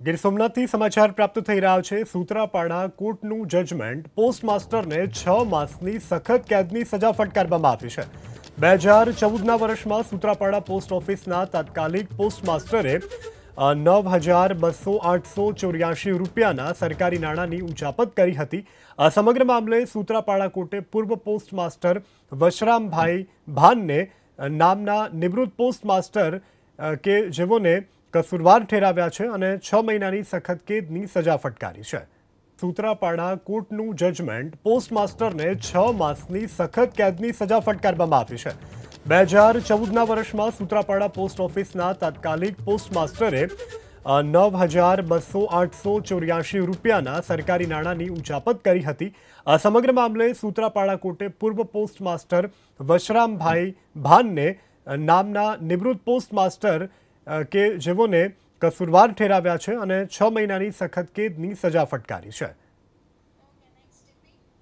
ગીર સોમનાથથી સમાચાર પ્રાપ્ત થઈ રહ્યા છે સૂત્રાપાડા કોર્ટનું જજમેન્ટ પોસ્ટ માસ્ટરને છ માસની સખત કેદની સજા ફટકારવામાં આવી છે બે હજાર ચૌદના વર્ષમાં સૂત્રાપાડા પોસ્ટ ઓફિસના તાત્કાલિક પોસ્ટ માસ્ટરે અ, નવ હજાર બસો આઠસો ચોર્યાસી રૂપિયાના સરકારી નાણાંની ઉચાપત કરી હતી આ સમગ્ર મામલે સૂત્રાપાડા કોર્ટે પૂર્વ પોસ્ટ માસ્ટર વશરામભાઈ ભાનને અ, નામના નિવૃત્ત પોસ્ટ માસ્ટર અ, કે જેઓને કસૂરવાર ઠેરાવ્યા છે અને છ મહિનાની સખત કેદની સજા ફટકારી છે સૂત્રાપાડા કોર્ટનું જજમેન્ટ પોસ્ટ માસ્ટરને છ માસની સખત કેદની સજા ફટકારવામાં આવી છે બે હજાર ચૌદના વર્ષમાં સૂત્રાપાડા પોસ્ટ ઓફિસના તાત્કાલિક પોસ્ટ માસ્ટરે અ, નવ હજાર બસો આઠસો ચોર્યાસી રૂપિયાના સરકારી નાણાંની ઉચાપત કરી હતી આ સમગ્ર મામલે સૂત્રાપાડા કોર્ટે પૂર્વ પોસ્ટ માસ્ટર વશરામભાઈ ભાનને અ, નામના નિવૃત્ત પોસ્ટ માસ્ટર અ, કે જેઓને કસૂરવાર ઠેરાવ્યા છે અને છ મહિનાની સખત કેદની સજા ફટકારી છે.